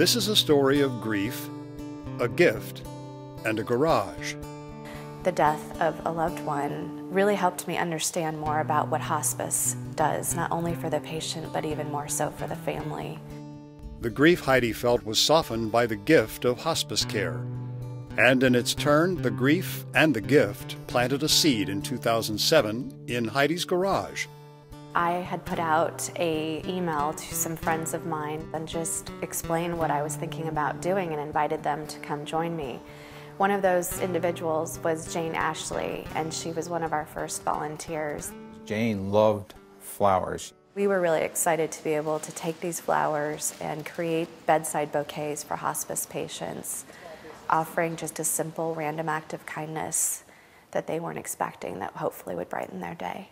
This is a story of grief, a gift, and a garage. The death of a loved one really helped me understand more about what hospice does, not only for the patient, but even more so for the family. The grief Heidi felt was softened by the gift of hospice care. And in its turn, the grief and the gift planted a seed in 2007 in Heidi's garage. I had put out a email to some friends of mine and just explained what I was thinking about doing and invited them to come join me. One of those individuals was Jane Ashley, and she was one of our first volunteers. Jane loved flowers. We were really excited to be able to take these flowers and create bedside bouquets for hospice patients, offering just a simple random act of kindness that they weren't expecting that hopefully would brighten their day.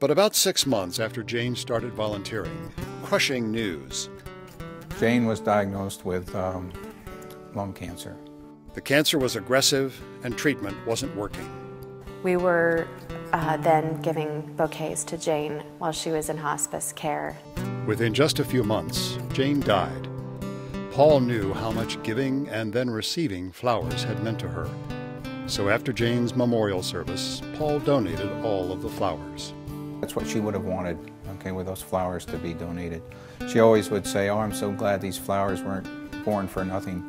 But about six months after Jane started volunteering, crushing news. Jane was diagnosed with um, lung cancer. The cancer was aggressive and treatment wasn't working. We were uh, then giving bouquets to Jane while she was in hospice care. Within just a few months, Jane died. Paul knew how much giving and then receiving flowers had meant to her. So after Jane's memorial service, Paul donated all of the flowers. That's what she would have wanted, okay, with those flowers to be donated. She always would say, oh, I'm so glad these flowers weren't born for nothing.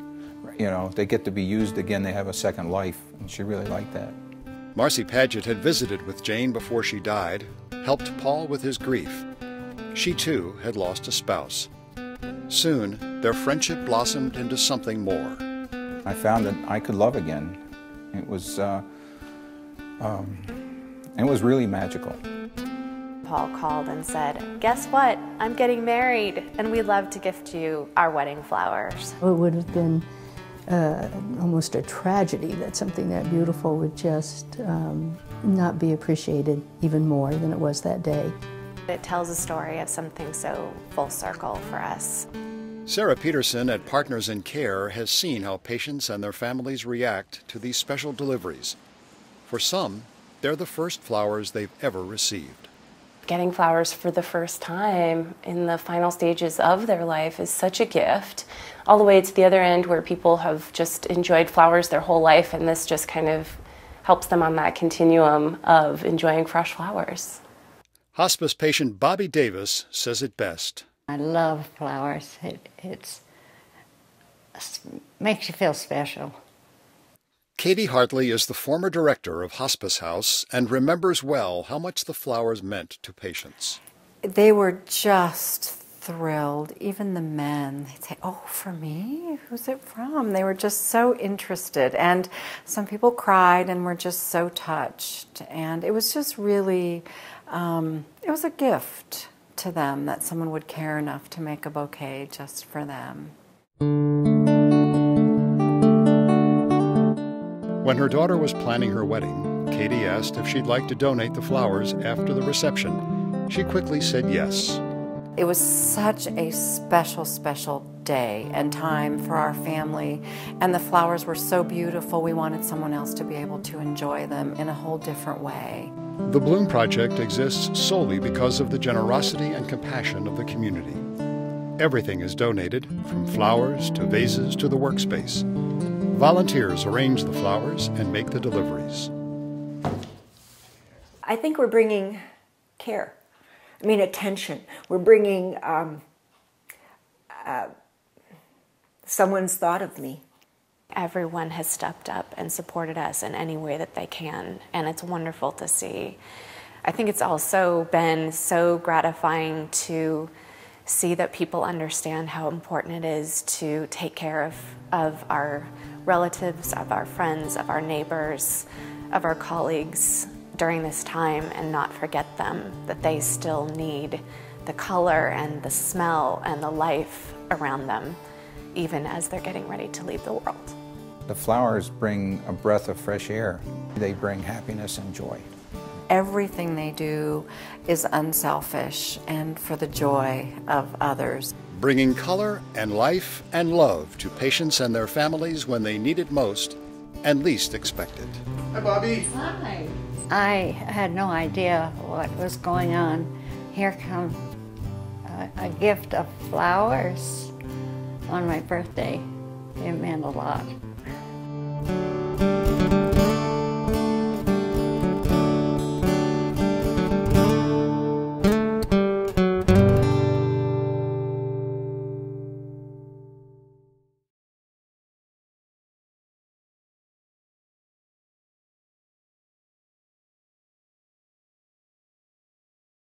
You know, they get to be used again, they have a second life, and she really liked that. Marcy Paget had visited with Jane before she died, helped Paul with his grief. She too had lost a spouse. Soon, their friendship blossomed into something more. I found that I could love again. It was, uh, um, it was really magical. Paul called and said, Guess what? I'm getting married, and we'd love to gift you our wedding flowers. It would have been uh, almost a tragedy that something that beautiful would just um, not be appreciated even more than it was that day. It tells a story of something so full circle for us. Sarah Peterson at Partners in Care has seen how patients and their families react to these special deliveries. For some, they're the first flowers they've ever received getting flowers for the first time in the final stages of their life is such a gift. All the way to the other end where people have just enjoyed flowers their whole life, and this just kind of helps them on that continuum of enjoying fresh flowers. Hospice patient Bobby Davis says it best. I love flowers. It it's, makes you feel special. Katie Hartley is the former director of Hospice House and remembers well how much the flowers meant to patients. They were just thrilled. Even the men, they'd say, Oh, for me? Who's it from? They were just so interested. And some people cried and were just so touched. And it was just really, um, it was a gift to them that someone would care enough to make a bouquet just for them. When her daughter was planning her wedding, Katie asked if she'd like to donate the flowers after the reception. She quickly said yes. It was such a special, special day and time for our family, and the flowers were so beautiful. We wanted someone else to be able to enjoy them in a whole different way. The Bloom Project exists solely because of the generosity and compassion of the community. Everything is donated, from flowers to vases to the workspace. Volunteers arrange the flowers and make the deliveries. I think we're bringing care. I mean, attention. We're bringing um, uh, someone's thought of me. Everyone has stepped up and supported us in any way that they can, and it's wonderful to see. I think it's also been so gratifying to see that people understand how important it is to take care of, of our relatives, of our friends, of our neighbors, of our colleagues during this time and not forget them, that they still need the color and the smell and the life around them, even as they're getting ready to leave the world. The flowers bring a breath of fresh air. They bring happiness and joy. Everything they do is unselfish and for the joy of others bringing color and life and love to patients and their families when they need it most and least expect it. Hi, Bobby. Hi. I had no idea what was going on. Here comes a, uh, a gift of flowers. on my birthday. It meant a lot.